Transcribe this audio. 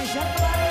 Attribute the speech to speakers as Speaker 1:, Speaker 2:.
Speaker 1: Ejacularam